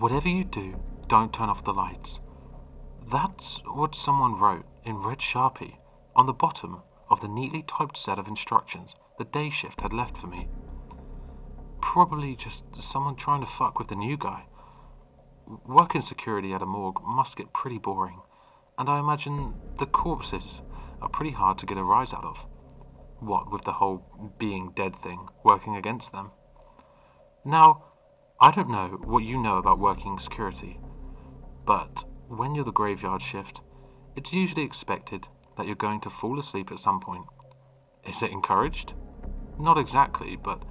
Whatever you do, don't turn off the lights. That's what someone wrote in red sharpie on the bottom of the neatly typed set of instructions the day shift had left for me. Probably just someone trying to fuck with the new guy. Working security at a morgue must get pretty boring, and I imagine the corpses are pretty hard to get a rise out of. What with the whole being dead thing working against them. Now, I don't know what you know about working security, but when you're the graveyard shift, it's usually expected that you're going to fall asleep at some point. Is it encouraged? Not exactly, but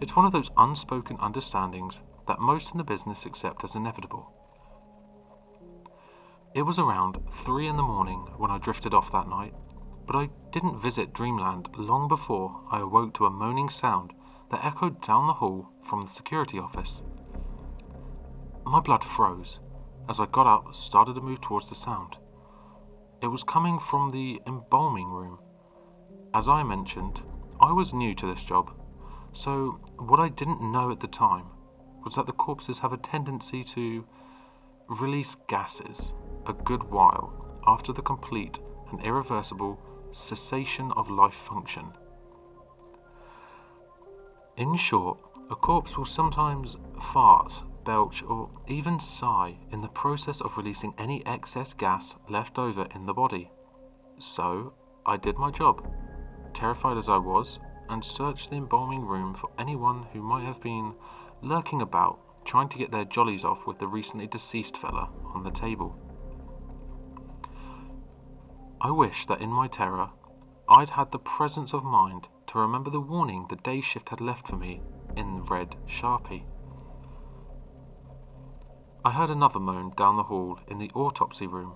it's one of those unspoken understandings that most in the business accept as inevitable. It was around three in the morning when I drifted off that night, but I didn't visit dreamland long before I awoke to a moaning sound that echoed down the hall from the security office. My blood froze as I got up, and started to move towards the sound. It was coming from the embalming room. As I mentioned, I was new to this job, so what I didn't know at the time was that the corpses have a tendency to release gases a good while after the complete and irreversible cessation of life function. In short, a corpse will sometimes fart belch, or even sigh in the process of releasing any excess gas left over in the body. So, I did my job, terrified as I was, and searched the embalming room for anyone who might have been lurking about, trying to get their jollies off with the recently deceased fella on the table. I wish that in my terror, I'd had the presence of mind to remember the warning the day shift had left for me in red sharpie. I heard another moan down the hall in the autopsy room,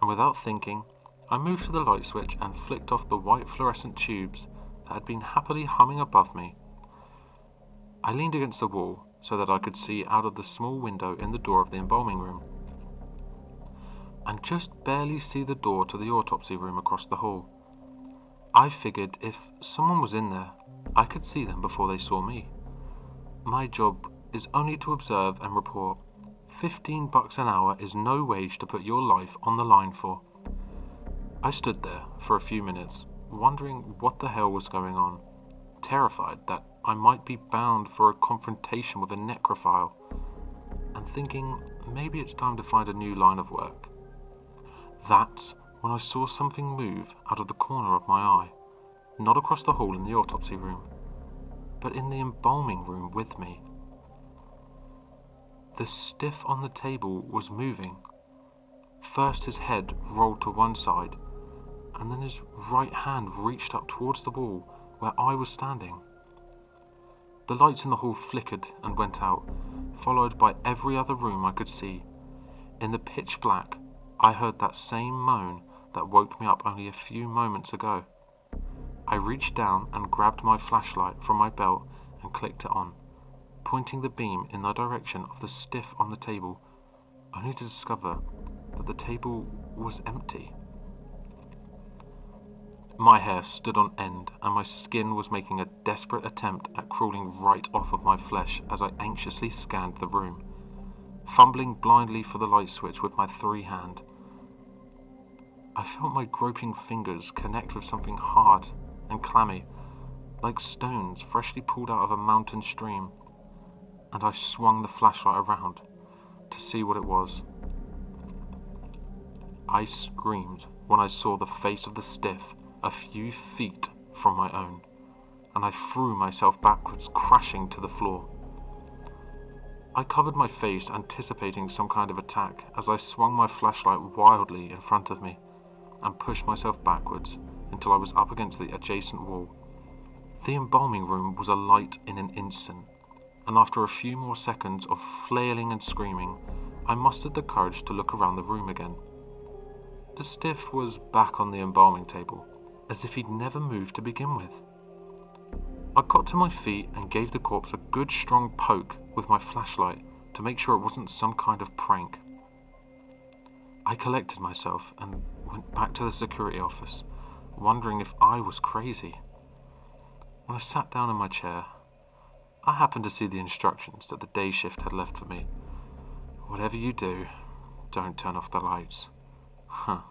and without thinking, I moved to the light switch and flicked off the white fluorescent tubes that had been happily humming above me. I leaned against the wall so that I could see out of the small window in the door of the embalming room, and just barely see the door to the autopsy room across the hall. I figured if someone was in there, I could see them before they saw me. My job is only to observe and report 15 bucks an hour is no wage to put your life on the line for. I stood there for a few minutes, wondering what the hell was going on, terrified that I might be bound for a confrontation with a necrophile, and thinking maybe it's time to find a new line of work. That's when I saw something move out of the corner of my eye, not across the hall in the autopsy room, but in the embalming room with me. The stiff on the table was moving. First his head rolled to one side, and then his right hand reached up towards the wall where I was standing. The lights in the hall flickered and went out, followed by every other room I could see. In the pitch black, I heard that same moan that woke me up only a few moments ago. I reached down and grabbed my flashlight from my belt and clicked it on pointing the beam in the direction of the stiff on the table, only to discover that the table was empty. My hair stood on end, and my skin was making a desperate attempt at crawling right off of my flesh as I anxiously scanned the room, fumbling blindly for the light switch with my three hand. I felt my groping fingers connect with something hard and clammy, like stones freshly pulled out of a mountain stream and I swung the flashlight around to see what it was. I screamed when I saw the face of the stiff a few feet from my own, and I threw myself backwards, crashing to the floor. I covered my face, anticipating some kind of attack, as I swung my flashlight wildly in front of me and pushed myself backwards until I was up against the adjacent wall. The embalming room was alight in an instant, and after a few more seconds of flailing and screaming, I mustered the courage to look around the room again. The stiff was back on the embalming table, as if he'd never moved to begin with. I got to my feet and gave the corpse a good strong poke with my flashlight to make sure it wasn't some kind of prank. I collected myself and went back to the security office, wondering if I was crazy. When I sat down in my chair, I happened to see the instructions that the day shift had left for me. Whatever you do, don't turn off the lights. Huh.